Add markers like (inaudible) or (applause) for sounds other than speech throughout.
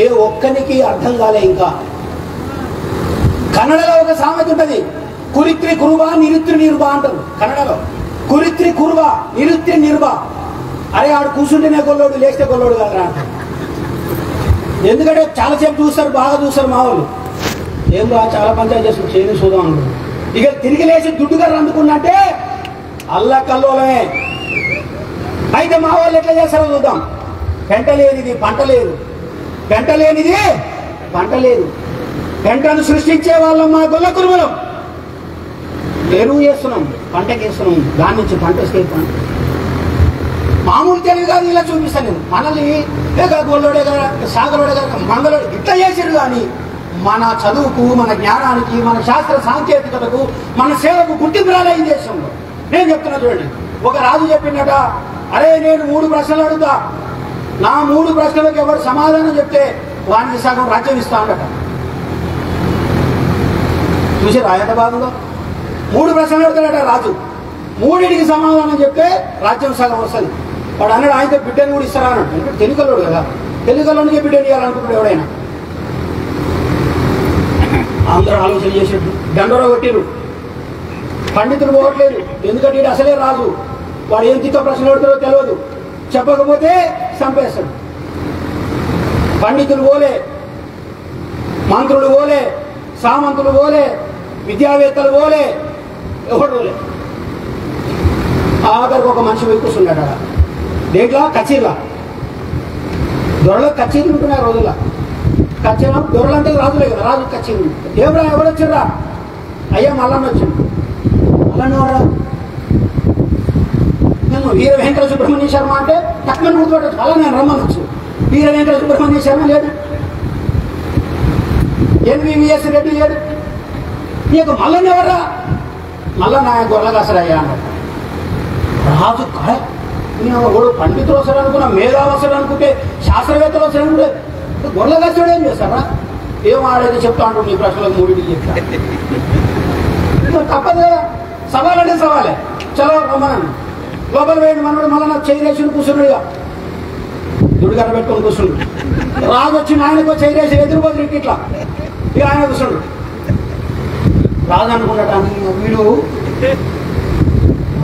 ఏ ఒక్కనికి అర్థం కాలే ఇంకా. కన్నడలో ఒక సామెత ఉంటుంది. కురిత్రి కురుబా నిరుత్రి నిర్భ అంటారు కన్నడలో. కురిత్రి కురుబా నిరుత్రి నిర్భ అరే ఆడు కూర్చుంటేనే కొల్లోడు లేస్తే కొల్లోడు కదరా అంటారు. ఎందుకంటే చాలాసేపు చూస్తారు బాగా చూస్తారు మా వాళ్ళు. ఏం రా చాలా పంచాయతీ చేస్తారు చేయని చూద్దాం ఇక తిరిగి లేచి దుడ్డుగా అందుకున్నట్టే అల్ల కల్లోలమే. అయితే మా వాళ్ళు ఎట్లా చేస్తారో చూద్దాం. పెంట లేదు ఇది పంట లేదు. పెంట లేనిది పంట లేదు. పెంటను సృష్టించే వాళ్ళం మా గొల్ల కురుమలం. ఎరువు చేస్తున్నాం పంటకి వేస్తున్నాం. దాని నుంచి పంట వస్తే పంట. మామూలు తెలివి కాదు ఇలా చూపిస్తాను నేను మనల్ని ఏ కాదు గొల్లోడే కదా సాగలోడే కదా మంగళోడే. ఇట్లా చేసారు కానీ మన చదువుకు మన జ్ఞానానికి మన శాస్త్ర సాంకేతికతకు మన సేవకు గుర్తింపు రాలే ఈ దేశంలో. నేను చెప్తున్నా చూడండి. ఒక రాజు చెప్పినట అరే నేను మూడు ప్రశ్నలు అడుగుతా. నా మూడు ప్రశ్నలకు ఎవరు సమాధానం చెప్తే వానికి సగం రాజ్యం ఇస్తా ఉండట చూసి ఎంత మూడు ప్రశ్నలు అడుగుతాడట రాజు. మూడింటికి సమాధానం చెప్తే రాజ్యం సగం వస్తుంది. వాడు అన్నాడు ఆయనతో బిడ్డను కూడా ఇస్తారా? అన్నాడు. అంటే తెలుగులోడు కదా. తెలుగులోనికి బిడ్డను ఇవ్వాలనుకుంటాడు ఎవడైనా. అందరూ ఆలోచన చేసేట్టు. దండోర కొట్టిరు పండితులు పోవట్లేదు. ఎందుకంటే ఇటు అసలే రాజు. వాడు ఏం తిక్క ప్రశ్నలు అడుగుతారో తెలియదు. చెప్పకపోతే చంపేస్తాడు. పండితులు పోలే మంత్రులు పోలే సామంతులు పోలే విద్యావేత్తలు పోలే ఎవడు పోలే. ఆఖరికి ఒక మనిషి పోయి కూర్చున్నాడు అక్కడ. దేంట్లో? కచ్చీర్లా దొరలో కచేరీలు ఉంటున్నాయి రోజుల్లో. కచేరీ దొరలు అంటే రాజులే కదా రాజు కచేరీ. ఏమరా ఎవరు వచ్చిర్రా? అయ్యా మల్లన్న వచ్చిండు మల్లన్న ఎవరా నేను వీర వెంకట సుబ్రహ్మణ్య శర్మ అంటే తక్కువ గుర్తుపట్టచ్చు అలా నేను రమ్మనొచ్చు. వీర వెంకట సుబ్రహ్మణ్య శర్మ లేడు. ఎన్వివిఎస్ రెడ్డి లేడు. నీకు మల్లన్న ఎవరా మల్లన్న గొర్రెగాసరయ్యా అన్నాడు. రాజు కాయ నేను వాడు పండితులు వస్తాడు అనుకున్నా మేధావి వస్తాడు అనుకుంటే శాస్త్రవేత్తలు వస్తాడు అనుకుంటే గొర్రెగాసుడు ఏం చేస్తారా ఏం ఆడేది చెప్తా అంటు నీ ప్రశ్నలకు మూడింటికి చెప్తా. తప్పదు కదా. సవాల్ సవాలే. చలో రమ్మనన్న. లోపల వేడు మనోడు మళ్ళీ నాకు చైరేసి కూర్చున్నాడు ఇక దుడిగడ్డ పెట్టుకొని కూర్చున్నాడు. రాజు వచ్చి ఆయనకు చైరేసి ఎదురుపోతుంది ఇట్లా. ఇక ఆయన కూర్చున్నాడు. రాజు అనుకున్నట వీడు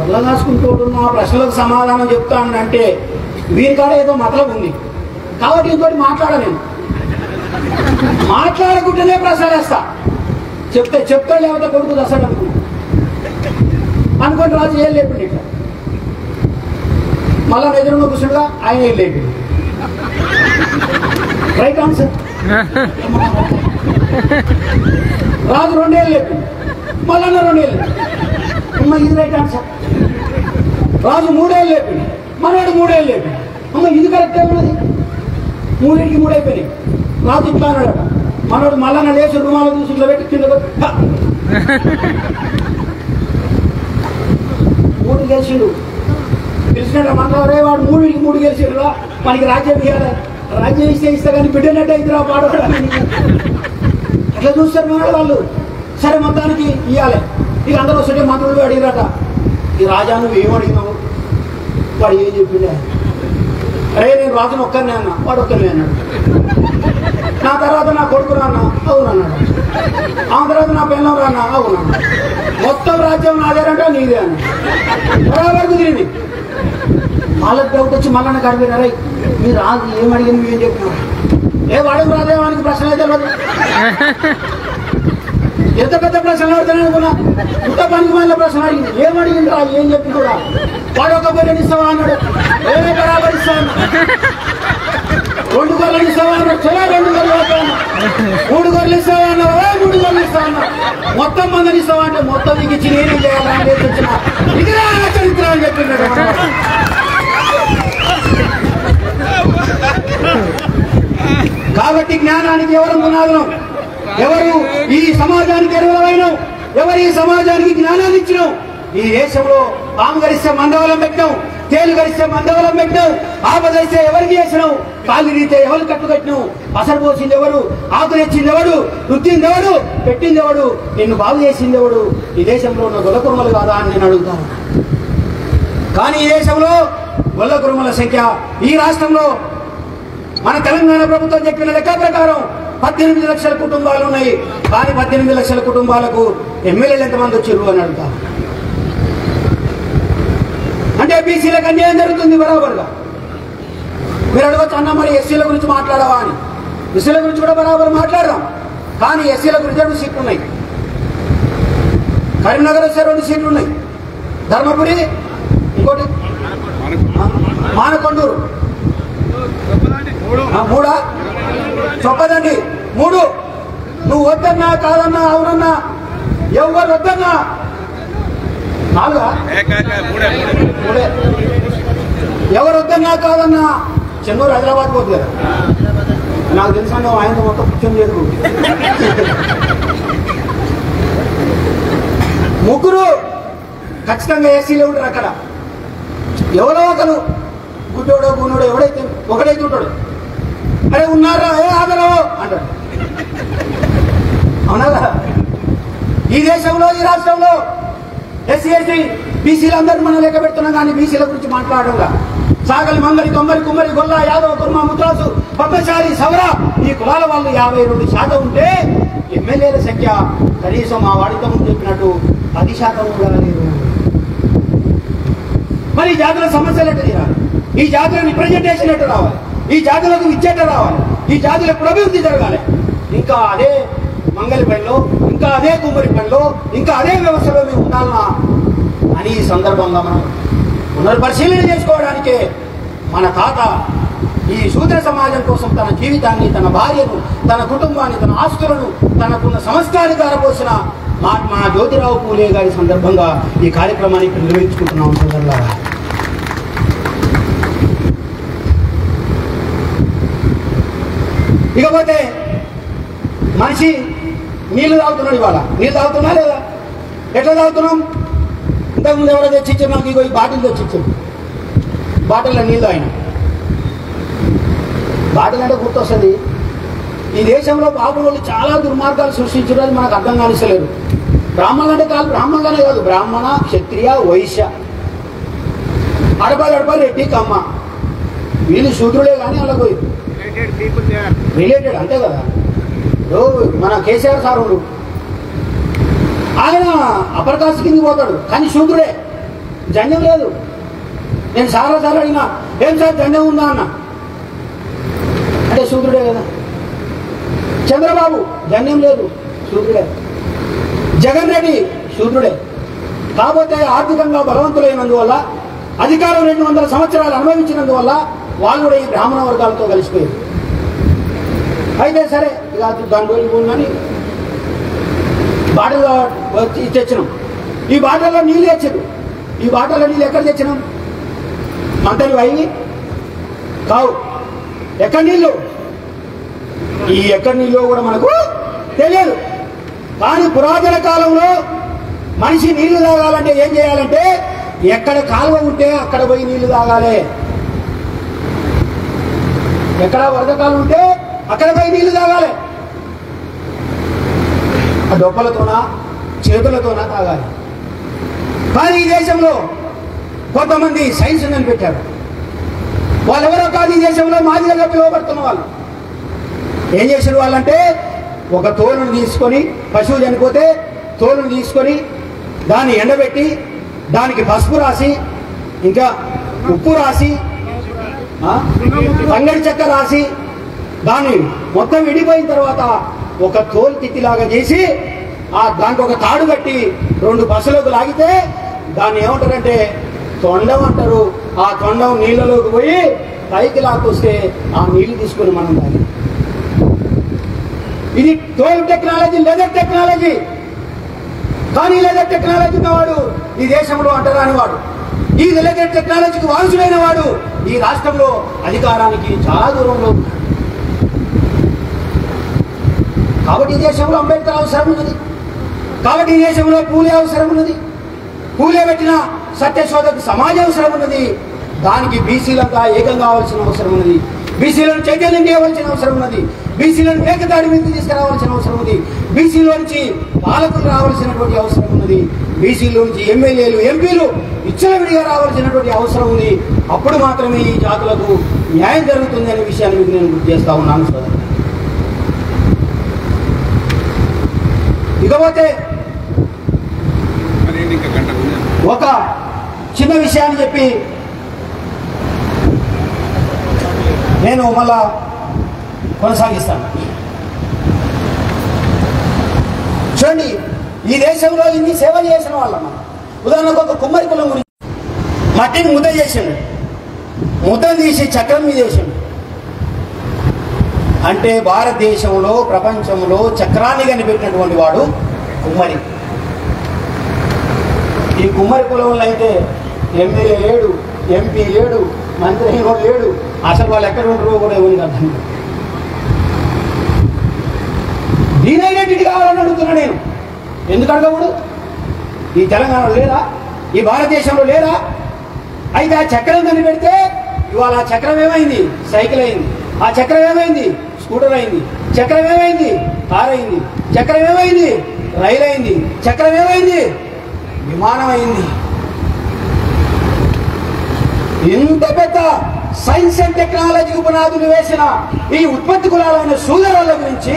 వల్ల కాసుకుంటూ నా ప్రశ్నలకు సమాధానం చెప్తానంటే వీరి కాడ ఏదో మతలబు ఉంది. కాబట్టి ఇంకోటి మాట్లాడ నేను. మాట్లాడకుంటేనే ప్రసారేస్తా చెప్తే చెప్తా లేకపోతే కొడుకు దస్తాడు అనుకున్నా అనుకోని రాజు ఏం లేకుండా ఇట్లా. మళ్ళా ఎదురుగా కూర్చుండగా ఆయన లేదు. రైట్ ఆన్సర్ రాజు రెండేళ్ళు లేదు. మళ్ళా రెండేళ్ళు అమ్మ ఇది రైట్ ఆన్సర్ రాజు మూడేళ్ళు లేపింది మనవాడు మూడేళ్ళు లేపింది అమ్మ ఇది కరెక్టే ఉన్నది? మూడింటికి మూడు అయిపోయినాయి. రాజు ఇట్లా అన్నాడట మనవాడు మళ్ళా లేచి రుమాలు చూసి పెట్టి కింద! మూడు (laughs) గెలిచిండు పిలిచినట్టు మనవరే వాడు మూడుకి మూడు గెలిచిండు మనకి రాజ్యం ఇవ్వాలి రాజ్యం ఇస్తే ఇస్తే కానీ బిడ్డనట్టు ఇద్దరు వాడు? అట్లా చూస్తారు మన వాళ్ళు. సరే మొత్తానికి ఇవ్వాలి ఇక అందరూ వస్తుంటే మంత్రులు అడిగిరట. ఈ రాజా నువ్వు ఏం అడిగినావు? వాడు ఏం చెప్పిండే? అరే నేను రాజును ఒక్కరినే అన్నా వాడు ఒక్కరినే అన్నాడు. నా తర్వాత నా కొడుకు రాన్నా అవును అన్నాడు ఆ తర్వాత నా పిల్లలు రాన్నా అవునన్నాడు. మొత్తం రాజ్యం నాదేనంటే నీదే అని. బరాబర్ కుదిరింది. వాళ్ళకి డౌట్ వచ్చి మళ్ళీ నాకు మీరు రాజు ఏం అడిగింది మీరు ఏం చెప్పినారు? ఏ వాడు రాజేవానికి ప్రశ్న అయితే ఎంత పెద్ద ప్రశ్నలు అడుగుతాను అనుకున్నా? ఇంత పనికి మళ్ళీ ప్రశ్న అడిగింది. ఏం అడిగింది రా ఏం చెప్పి కూడా? వాడు ఒక గొర్రెని ఇస్తావా అన్నాడు. ఏమే బరాబర్ రెండు గొర్రెలు ఇస్తావా అన్నాడు. చాలా రెండు గొర్రెలు మూడు గొర్రెలు ఇస్తావా అన్నావు? మొత్తం ఇస్తా అన్నా మొత్తం మందిని ఇస్తావా అంటే మొత్తం నీకు ఇచ్చి నేను చేయాలా? వచ్చిన ఇది చరిత్ర అని చెప్పిండు కాబట్టి జ్ఞానానికి ఎవరు పునాదులం? ఎవరు ఈ సమాజానికి ఎరువులమైన ఎవరు ఈ సమాజానికి జ్ఞానాన్ని ఇచ్చినావు? ఈ దేశంలో పాము గరిస్తే మందవలం పెట్టినాం తేలు కలిస్తే మందవలం పెట్టినాం ఆపద ఎవరికి చేసినావు? కాలు నీతే ఎవరు కట్టుకట్టినావు? అసలు పోసింది ఎవరు? ఆకులెచ్చింది ఎవడు వృత్తింది ఎవడు పెట్టింది ఎవడు నిన్ను బాగు చేసింది ఎవడు ఈ దేశంలో ఉన్న గొలకుర్మలు కాదా అని నేను అడుగుతాను. కానీ ఈ దేశంలో గొల్లకురుమల సంఖ్య ఈ రాష్ట్రంలో మన తెలంగాణ ప్రభుత్వం చెప్పిన లెక్క ప్రకారం పద్దెనిమిది లక్షల కుటుంబాలు ఉన్నాయి. కానీ పద్దెనిమిది లక్షల కుటుంబాలకు ఎమ్మెల్యేలు ఎంతమంది వచ్చిర్రు అని అడుగుతా అంటే బీసీలకు అన్యాయం జరుగుతుంది బరాబర్గా. మీరు అడగచ్చు అన్న మరి ఎస్సీల గురించి మాట్లాడవా అని. ఎస్సీల గురించి కూడా బరాబర్ మాట్లాడదాం. కానీ ఎస్సీల గురించి రెండు సీట్లు ఉన్నాయి. కరీంనగర్ వస్తే రెండు సీట్లు ఉన్నాయి. ధర్మపురి ఇంకోటి మానకొండూరు. ఆ, మూడా? చెప్పదండి. మూడు. నువ్వు వద్దన్నా కాదన్నా అవునన్నా ఎవరు వద్దన్నా నాలుగా మూడే ఎవరు వద్దన్నా కాదన్నా చెన్నూరు హైదరాబాద్ పోతుంది కదా నాకు తెలుసా ఆయనతో మొత్తం కూర్చొని లేదు ముగ్గురు ఖచ్చితంగా ఏసీలో ఉంటారు అక్కడ. ఎవరో ఒకరు గుడ్డోడో గున్నోడో ఎవడైతే ఒకడైతే ఉంటాడు. అరే ఉన్నారా? ఏ ఆదరవు అంటాడు. అవునా? ఈ దేశంలో ఈ రాష్ట్రంలో ఎస్సీ ఎస్టీ బీసీలు అందరూ మనం లెక్క పెడుతున్నాం కానీ బీసీల గురించి మాట్లాడడంగా సాగలి మంగలి కొమ్మరి కుమ్మరి గొల్ల యాదవ్ కుర్మ ముద్రాసు పద్మశాలి సవర ఈ కులాల వాళ్ళు యాభై రెండు శాతం ఉంటే ఎమ్మెల్యేల సంఖ్య కనీసం మా వాడితో ముందు చెప్పినట్టు పది శాతం కూడా లేదు. మరి ఈ జాతుల సమస్యలు ఎట్టు తీరాలి? ఈ జాతుల రిప్రజెంటేషన్ ఎట్ట రావాలి? ఈ జాతులకు విచ్చేట రావాలి? ఈ జాతులకు అభివృద్ధి జరగాలి? ఇంకా అదే మంగళ పనిలో అదే కుమ్మరి పనిలో ఇంకా అదే వ్యవస్థలో మేము ఉండాలనా అని ఈ సందర్భంగా మనం పునర్పరిశీలన చేసుకోవడానికే మన తాత ఈ శూద్ర సమాజం కోసం తన జీవితాన్ని తన భార్యను తన కుటుంబాన్ని తన ఆస్తులను తనకున్న సంస్కారి ధారపోసిన మహాత్మా జ్యోతిరావు పూలే గారి సందర్భంగా ఈ కార్యక్రమాన్ని ఇక్కడ నిర్వహించుకుంటున్నాం సోదరులారా. ఇకపోతే మనిషి నీళ్ళు తాగుతున్నాడు ఇవాళ. నీళ్ళు తాగుతున్నా లేదా? ఎట్లా తాగుతున్నాం ఇంతకుముందు ఎవరో తెచ్చిచ్చారు నాకు ఇగో ఈ బాటిల్ తెచ్చిచ్చారు. బాటిల్లో నీళ్ళు ఆయన. బాటిల్ అంటే గుర్తొస్తుంది. ఈ దేశంలో బాబులు చాలా దుర్మార్గాలు సృష్టించడం అది మనకు అర్థం కానిస్తలేదు. బ్రాహ్మణులు అంటే కాదు బ్రాహ్మణులనే కాదు. బ్రాహ్మణ క్షత్రియ వైశ్య. అడప గడప రెడ్డి కమ్మ. వీళ్ళు శూద్రులే కానీ అలాగ రిలేటెడ్ అంతే కదా? మన కేసీఆర్ సార్ ఆయన అప్పర్ కాస్ట్ కింద పోతాడు కానీ శూద్రుడే. జన్యం లేదు. నేను చాలా సార్లు అడిగినా ఏం సార్ జన్యం ఉందా? అన్న. అంటే శూద్రుడే కదా. చంద్రబాబు జన్యం లేదు శూద్రుడే. జగన్ రెడ్డి శూద్రుడే. కాకపోతే ఆర్థికంగా బలవంతులైనందువల్ల అధికారం రెండు వందల సంవత్సరాలు అనుభవించినందువల్ల వాళ్ళు ఈ బ్రాహ్మణ వర్గాలతో కలిసిపోయారు. అయితే సరే ఇక అది దాని ఉందని బాటలో వచ్చి తెచ్చినాం. ఈ బాటల్లో నీళ్ళు తెచ్చారు ఈ బాటల్లో నీళ్ళు ఎక్కడ తెచ్చినాం? మంటలు అయ్యి కావు. ఎక్కడ నీళ్ళు? ఈ ఎక్కడ నీళ్ళు కూడా మనకు తెలియదు. కానీ పురాతన కాలంలో మనిషి నీళ్ళు తాగాలంటే ఏం చేయాలంటే ఎక్కడ కాలువ ఉంటే అక్కడ పోయి నీళ్ళు తాగాలి. ఎక్కడ వరద కాలం ఉంటే అక్కడ పోయి నీళ్ళు తాగాలి. ఆ డొప్పలతోనా చేతులతోనా తాగాలి. కానీ ఈ దేశంలో కొంతమంది సైన్స్ ఉందని పెట్టారు వాళ్ళెవరో కాదు ఈ దేశంలో మాదిరిగా పిలువబడుతున్న వాళ్ళు. ఏం చేశారు వాళ్ళంటే ఒక తోలును తీసుకొని పశువు చనిపోతే తోలును తీసుకొని దాన్ని ఎండబెట్టి దానికి పసుపు రాసి ఇంకా ఉప్పు రాసి ఆ, చెక్క రాసి దాన్ని మొత్తం విడిపోయిన తర్వాత ఒక తోలు తిత్తిలాగా చేసి ఆ దానికి ఒక తాడు కట్టి రెండు బస్సులోకి లాగితే దాన్ని ఏమంటారంటే తొండం అంటారు. ఆ తొండం నీళ్ళలోకి పోయి పైకి లాక్కొస్తే ఆ నీళ్ళు తీసుకొని మనం దాన్ని. ఇది టోల్ టెక్నాలజీ లెదర్ టెక్నాలజీ. కానీ లెదర్ టెక్నాలజీ ఉన్నవాడు ఈ దేశంలో అంటరాని వాడు. ఈ లెదర్ టెక్నాలజీకి వారసుడైన వాడు ఈ రాష్ట్రంలో అధికారానికి చాలా దూరంలో ఉన్నాడు కాబట్టి ఈ దేశంలో అంబేద్కర్ అవసరం ఉన్నది. కాబట్టి ఈ దేశంలో పూలే అవసరం ఉన్నది. పూలే పెట్టిన సత్యశోధకు సమాజం అవసరం ఉన్నది. దానికి బీసీలంతా ఏకం కావాల్సిన అవసరం ఉన్నది. బీసీలను చైతన్యం చేయవలసిన అవసరం ఉన్నది. బీసీలను ఏకతాడి మీద తీసుకురావాల్సిన అవసరం ఉంది బీసీలోంచి పాలకులు రావాల్సినటువంటి అవసరం ఉన్నది. బీసీలోంచి ఎమ్మెల్యేలు ఎంపీలు విడిగా రావాల్సినటువంటి అవసరం ఉంది. అప్పుడు మాత్రమే ఈ జాతులకు న్యాయం జరుగుతుంది అనే విషయాన్ని మీకు నేను గుర్తు చేస్తా ఉన్నాను సోదరు. ఇకపోతే ఒక చిన్న విషయాన్ని చెప్పి నేను మళ్ళా కొనసాగిస్తాను. చూడండి ఈ దేశంలో ఇన్ని సేవలు చేసిన వాళ్ళం ఉదాహరణకు ఒక కుమ్మరి కులం గురించి. మట్టిని ముద్ద చేసిండు. ముద్ద తీసి చక్రం మీద వేసిండు. అంటే భారతదేశంలో ప్రపంచంలో చక్రాన్ని కనిపెట్టినటువంటి వాడు కుమ్మరి. ఈ కుమ్మరి కులంలో అయితే ఎమ్మెల్యే లేడు ఎంపీ లేడు మంత్రి కూడా లేడు అసలు వాళ్ళు ఎక్కడ ఉంటారో కూడా ఎవరికి అర్థం కాదు. దీని ఐడెంటిటీ కావాలని అడుగుతున్నా నేను. ఎందుకు అడగకూడదు? ఈ తెలంగాణలో లేదా? ఈ భారతదేశంలో లేదా? అయితే ఆ చక్రం కనిపెడితే ఇవాళ ఆ చక్రం ఏమైంది? సైకిల్ అయింది. ఆ చక్రం ఏమైంది? స్కూటర్ అయింది చక్రం ఏమైంది కార్ అయింది చక్రం ఏమైంది రైలు అయింది చక్రం ఏమైంది విమానం అయింది ఇంత పెద్ద సైన్స్ అండ్ టెక్నాలజీకి పునాదులు వేసిన ఈ ఉత్పత్తి కులాలైన సూదరాల గురించి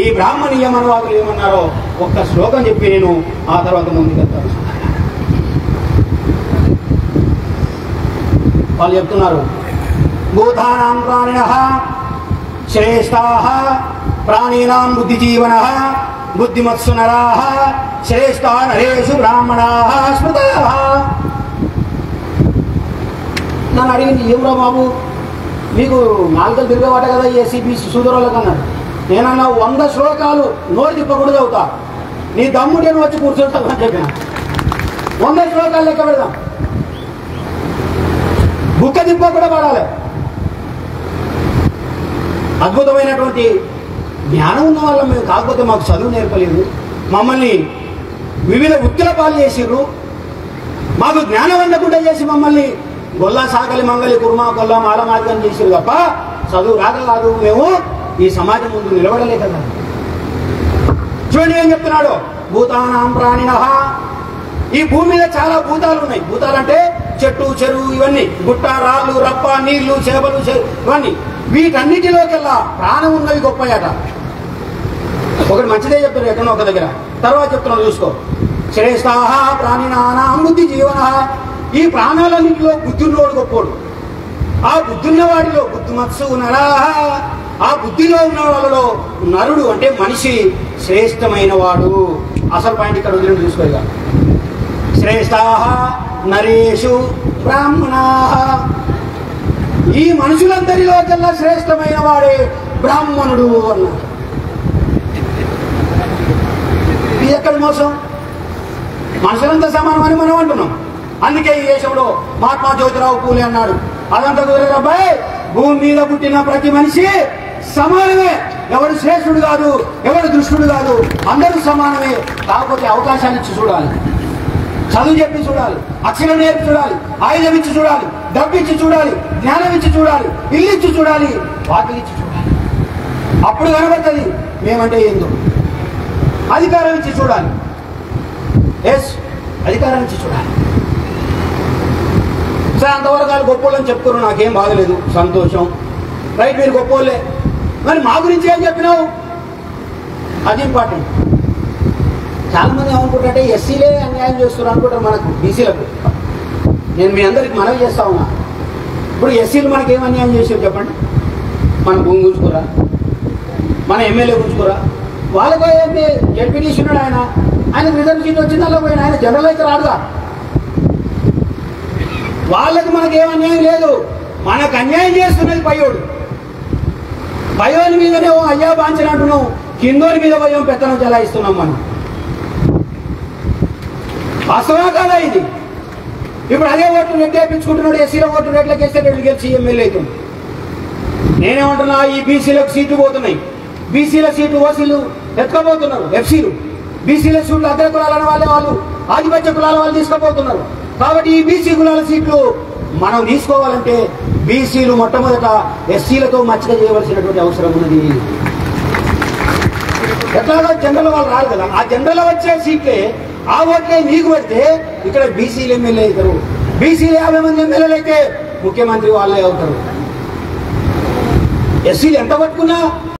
ఈ బ్రాహ్మణీయ మనవాదులు ఏమన్నారో ఒక్క శ్లోకం చెప్పి నేను ఆ తర్వాత ముందుకెళ్తాను వాళ్ళు చెప్తున్నారు భూతానాం ప్రాణిన శ్రేష్టాహ ప్రాణీనాం బుద్ధిజీవన బుద్ధిమత్సు నరా శ్రేష్టా నరేషు బ్రాహ్మణా స్మృత నన్ను అడిగింది ఏమ్రా బాబు? మీకు నాలుగలు తిరగబట్ట కదా ఏసీబీ సూదరులకు అన్నాడు నేనన్నా వంద శ్లోకాలు నోరు తిప్పకూడదు అవుతా నీ దమ్ముడు నేను వచ్చి కూర్చుంటాను అని చెప్పిన. వంద శ్లోకాలు లెక్క పెడదాం. బుక్క తిప్ప కూడా పడాలి. అద్భుతమైనటువంటి జ్ఞానం ఉన్న వాళ్ళం మేము కాకపోతే మాకు చదువు నేర్పలేదు. మమ్మల్ని వివిధ వృత్తుల పాలు చేసిర్రు. మాకు జ్ఞానం అందకుండా చేసి మమ్మల్ని గొల్లా సాగలి మంగలి కుర్మా కొల్లా మాలమార్గం చేసిరు తప్ప చదువు రాగలాదు మేము ఈ సమాజం ముందు నిలబడలే కదా. చూడండి ఏం చెప్తున్నాడు? భూతానాం ప్రాణిన. ఈ భూమి మీద చాలా భూతాలు ఉన్నాయి. భూతాలు అంటే చెట్టు చెరువు ఇవన్నీ. గుట్ట రాళ్ళు రప్ప నీళ్ళు చేపలు ఇవన్నీ. వీటన్నిటిలోకెల్లా ప్రాణం ఉన్నవి గొప్పయట ఒకటి మంచిదే చెప్తారు ఎక్కడో ఒక దగ్గర. తర్వాత చెప్తున్నాను చూసుకో. శ్రేష్టాహ ప్రాణినానాం బుద్ధి జీవన. ఈ ప్రాణాలన్నింటిలో బుద్ధున్నోడు గొప్పోడు. ఆ బుద్ధున్న వాడిలో బుద్ధిమత్సు నరాహ ఆ బుద్ధిలో ఉన్న వాళ్ళలో నరుడు అంటే మనిషి శ్రేష్టమైన వాడు అసలు పాయింట్ ఇక్కడ వదిలి చూసుకోగా శ్రేష్టా నరేషు బ్రాహ్మణా. ఈ మనుషులందరిలో కల్లా శ్రేష్టమైన వాడే బ్రాహ్మణుడు అన్నారు ఇది మోసం? మనుషులంతా సమానమని మనం అంటున్నాం. అందుకే ఈ దేశంలో మహాత్మా జ్యోతిరావు పూలే అన్నాడు. అదంతా కుదరదు అబ్బాయి భూమి మీద పుట్టిన ప్రతి మనిషి సమానమే. ఎవడు శ్రేష్ఠుడు కాదు ఎవడు దుష్టుడు కాదు అందరూ సమానమే. కాకపోతే అవకాశాన్ని ఇచ్చి చూడాలి. చదువు చెప్పి చూడాలి అక్షరం నేర్పి చూడాలి ఆయుధం ఇచ్చి చూడాలి డబ్బు ఇచ్చి చూడాలి జ్ఞానం ఇచ్చి చూడాలి ఇల్లు ఇచ్చి చూడాలి వాకిలి ఇచ్చి చూడాలి. అప్పుడు కనబడుతుంది మేమంటే ఏందో. అధికారం ఇచ్చి చూడాలి. ఎస్ అధికారం ఇచ్చి చూడాలి. సరే అంతవరకు వాళ్ళు గొప్పోళ్ళని చెప్తున్నారు నాకేం బాగలేదు సంతోషం. రైట్ మీరు గొప్పోళ్ళే. మరి మా గురించి ఏం చెప్పినావు? అది ఇంపార్టెంట్ చాలా మంది ఏమనుకుంటారంటే ఎస్సీలే అన్యాయం చేస్తున్నారు అనుకుంటారు మనకు బీసీలకు. నేను మీ అందరికి మనవి చేస్తా ఉన్నా. ఇప్పుడు ఎస్సీలు మనకి ఏం అన్యాయం చేసారు చెప్పండి? మన భూమి గుంజుకురా? మన ఎమ్మెల్యే గుంజుకురా? వాళ్ళకు ఏంటి ఉన్నాడు ఆయన. ఆయన రిజర్వ్ సీట్ వచ్చింది అలా పోయిన ఆయన జనరల్ అయితే రాడుగా. వాళ్ళకి మనకి ఏం అన్యాయం లేదు. మనకు అన్యాయం చేస్తున్నది పయోడు. పయోని మీదనే ఓ అయ్యా బాంచని అంటున్నాం. కిందోని మీద భయం పెత్తనం చెలాయిస్తున్నాం మనం. అసలు కాదా ఇది. ఇప్పుడు అదే ఓట్లు నెట్ వేయించుకుంటున్నాడు ఎస్సీలో ఓట్లు నెట్లకి వేస్తే వీళ్ళు గెలిచి ఎమ్మెల్యే అవుతుంది నేనేమంటున్నా ఈ బీసీలకు సీట్లు పోతున్నాయి. బీసీల సీట్లు ఓసీలు ఎత్తుకోబోతున్నారు ఎఫ్సీలు. బీసీల సీట్లు అగ్ర కులాలన్న వాళ్ళే వాళ్ళు ఆధిపత్య కులాల వాళ్ళు తీసుకోబోతున్నారు కాబట్టి ఈ బీసీ కులాల సీట్లు మనం తీసుకోవాలంటే బీసీలు మొట్టమొదట ఎస్సీలతో మచ్చిక చేయవలసినటువంటి అవసరం ఉన్నది. ఎట్లాగో జనరల్ వాళ్ళు రారు కదా ఆ జనరల్ వచ్చే సీట్లే ఆ ఓట్లే మీకు పెడితే ఇక్కడ బీసీలు ఎమ్మెల్యే అవుతారు. బీసీలు యాభై మంది ఎమ్మెల్యేలు అయితే ముఖ్యమంత్రి వాళ్ళే అవుతారు. ఎస్సీలు ఎంత పట్టుకున్నా